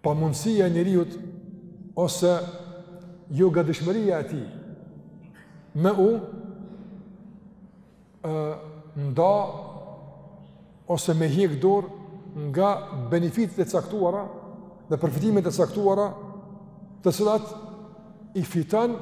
Pamundësia e njeriut ose jogatishmëria e tij me u e, nda ose me hjek dorë nga benefitet e caktuara dhe përfitimet e caktuara të cilat i fiton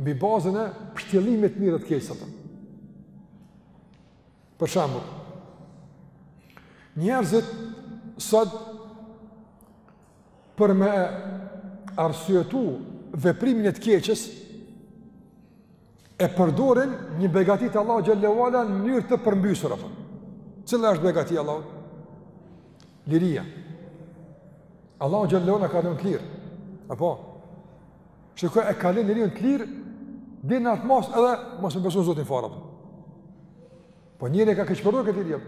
mbi bazën e pështjellimit të mirës e të keqes. Për shembull, njerëzit sot për me arsyetu veprimin e të keqes e përdorin një begati të Allahut xhelle ve ala në mënyrë të përmbysur apo. Cila është begati e Allahut? Liria. Allahu xhelle ve ala ka lënë të lirë. Apo Që e ka lën njeriun të lirë, deri në atë masë edhe mos me besu në Zotin fare. Po njeri e ka keqpërdor këtë liri.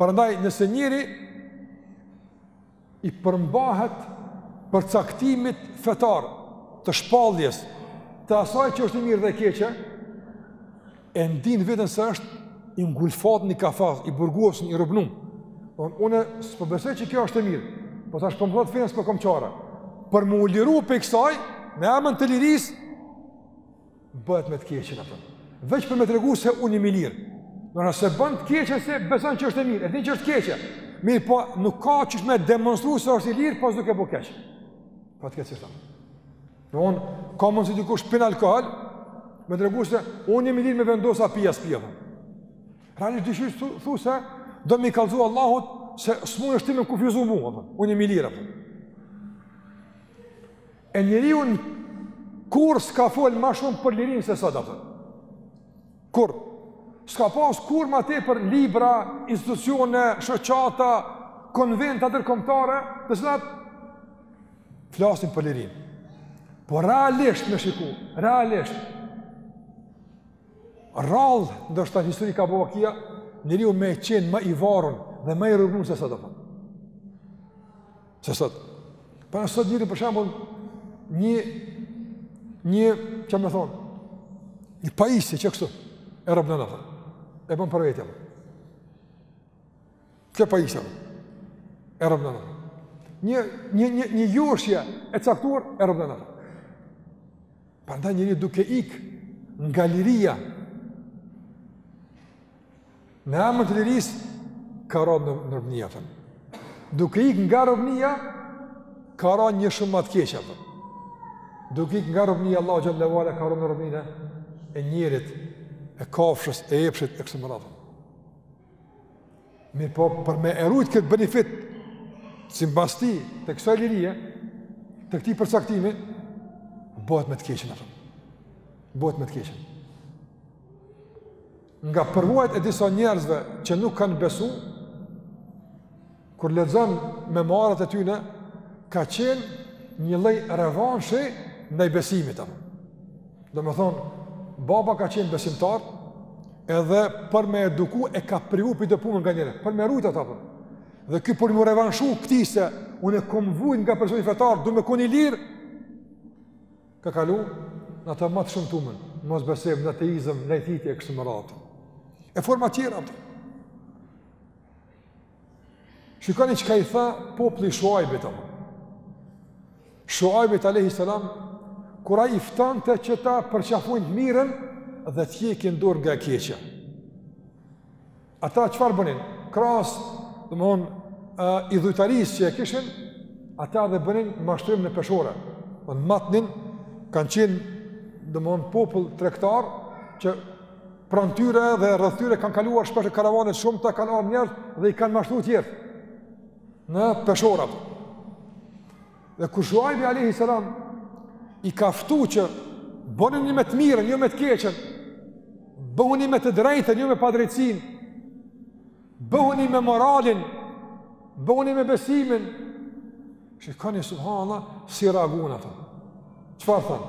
Prandaj nëse njeri i përmbahet përcaktimit fetar të shpalljes të asaj që është e mirë dhe keqe, e ndin veten se është i ngulfat në kafaz, i burgosun, i robnum. Domethënë unë s'po besoj që kjo është e mirë. Po tash po i përmbahem fjalës s'po kam çare. Për me u liru pej kësaj, me emën të lirisë bëhet me të keqen atë. Veç për me tregu se unë jam i lirë. Domethënë s'e bën të keqen se beson që është e mirë, e din që është e keqe. Mirëpo nuk ka qysh me demonstru se është i lirë, pos duke bo keq. Po të keqë Në unë, ka mundësi dikush pin alkohol, me tregu se unë jam i lirë me vendos a pi a s'pi. Realisht dikush thu, thu se do me i kallzu Allahut se s'munesh ti me kufizu mu, apo, unë jam i lirë. Apo. E njeriu kurrë s'ka folë ma shumë për lirinë se sot, apo, kurrë s'ka pas kurrë ma tepër libra, institucione, shoqata, konventa ndërkombëtare, të cilat Flasin për lirinë. Po realisht me shiku, realisht. Rrallë, ndoshta në histori ka bo vaki, njeriu me qenë ma i varun dhe ma i robnun se sot. Se sot. Prandaj sot njeriun për shembull, një, një, domethënë, një pajisje qe kështu, e robnon. E bën për vete. Kjo pajisje e robnon. Një, një, një, një joshje e caktuar e robnon. Prandaj njeriu duke ik nga liria. Në emën të lirisë, ka ra në, në robni. Duke ik nga robnia, ka ra në një shumë ma të keqe. Duke ik nga robnia e Allahut xhelle ve ala ka ra në robninë e njeriut, e kafshës, e epshit, e kështu me radhë. Mirëpo, për me e rujt këtë benefit, shëmbastimi të kësaj lirie, të këtij përcaktimi, bëhet me të keqen, atëm. bëhet me të keqen. Nga përvojat e disa njerëzve që nuk kanë besu, kur lexon memoarat e tyne, ka qenë një lloj revanshi ndaj besimit apo. Domethënë, baba ka qenë besimtar, edhe për me e eduku e ka privu prej do punëve nganjëherë, për me rujt ata. Dhe ky për me iu revanshu këtij se unë e kom vujt nga personi fetar, du me kon i lirë, ka kalu në të majtë shumë, tu u mën mosbesim, në ateizëm, në e kështu me radhë. E forma tjera të. Shikoni çka i tha populli Shuajbit. Shuajbit a.s. Kur ai i ftante që ta përqafojnë të mirën dhe të hjekin dorë nga e keqja. Ata çfarë bënin? Krahas, domethënë, idhujtarisë që e kishin, ata edhe bënin mashtrim në peshore. Në matnin kanë qenë, domethënë, popull tregtar që Pranë tyre dhe rreth tyre kanë kaluar shpesh karavane shumë të kanë ardh njerëz dhe i kanë mashtru tjerët në peshore. Dhe kur Shuaibi alayhi salam i ka ftu që bëhuni me të mirën, jo me të keqen. Bëhuni me të drejtën, jo me padrejtësinë. Bëhuni me moralin, bëhuni me besimin. Shikoni subhanallah si reagun ata. Çfarë thanë?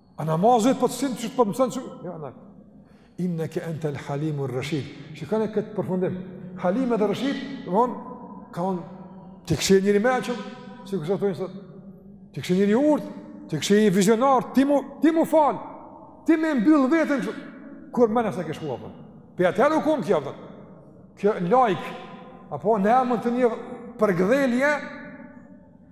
A namazet po të sinë që të po të mësën që... Ja, na. Inneke ente el-halimu reshid. Shikoni këtë përfundim. Halim edhe reshid, domethon, ke kon, ti ke qe njeri i mençëm, si kështë ato njësat, ti ke qe njeri i urtë, ti ke qe një vizionar, ti m'u, ti m'u falë, ti me mbyllë vetën, që... kur mene se kështë kuapën. Për atëherë u konë kja, dhe. kjo like, apo në emën të një përkëdhelje,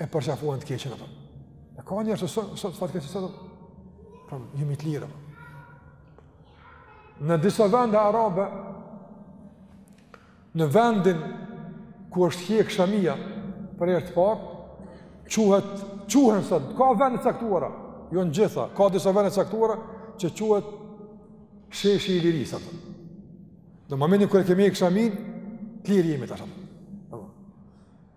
e përqafuan të keqen ato. E ka njerëz që sot, sot fatkeqësisht, pra jemi të lirëm. Në disa vende arabe, në vendin ku është hjek shamia për herë të parë, quhet, quhen sot, ka vende t'caktuara, jo n't'gjitha, ka disa vende t'caktuara që quhet sheshi i lirisë ato. Në momentin kur e kemi hek shaminë, të lirë jemi të shumë.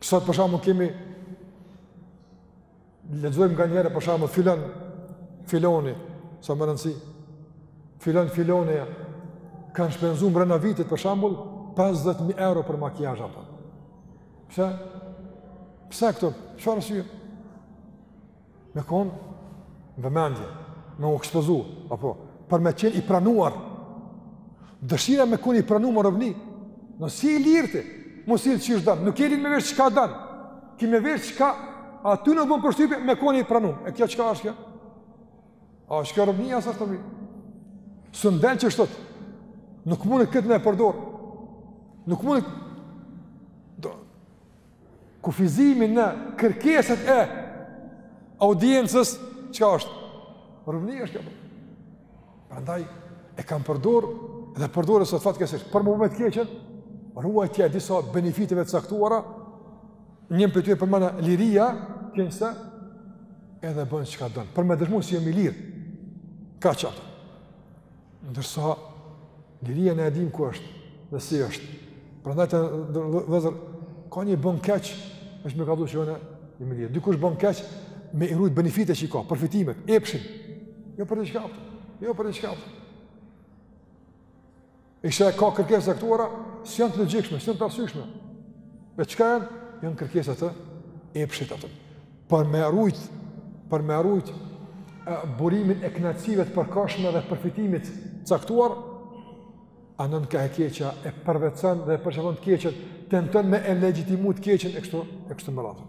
Sot për shembull kemi lexojmë nganjëherë për shembull filan filoni, s'ka me rëndësi. Filan filonia kanë shpenzu brenda vitit për shembull 50000 euro për makiazh apo. Pse? Pse këto? Çfarë si? Me kon vëmendje, me u ekspozu, apo për me qenë i pranuar. Dëshira me kon i pranuar robni. Jo si i lirë ti, me vesh çka don, nuk je lirë me vesh çka don. Ki me vesh çka atyne bën përshtypje me kon i pranuar. E kjo çka është kjo? A është kjo robni a s'është S'mundet që s'është. Nuk mundet këtë me e përdor. Nuk mund të Kufizimi në kërkeset e audiencës, çka është? Robni është. Prandaj, e kam përdor dhe përdoret sot fatkeqësisht. Për me bë me të keqen, ruajtja disa benefiteve të caktuara, një prej tyre për me thanë liria, kinse, edhe bënë çka don. Për me dëshmu si jam i lirë, kaq aty. Ndërsa, liria ne e dim ku është, dhe si është. Prandaj ti sheh, kanjë bën keq, është me kallxu që ja unë jam i lirë. Dikush bën keq, me i rujt benefite që i ka, përfitimet, epshin. Jo për të qka për, jo për të qka për. Ishte ka kërkesa të caktuara, s'janë të logjikshme, s'janë të arsyshme. E çka janë? Janë kërkesa të epshit ato. për me rujt, për me rujt burimin e kënaqësive të përkohshme dhe përfitimit të caktuar, anon ka e keqja, e përvetëson dhe e përshkon të keqen, tenton me e legjitimu të keqen, e kështu, e kështu me radhë.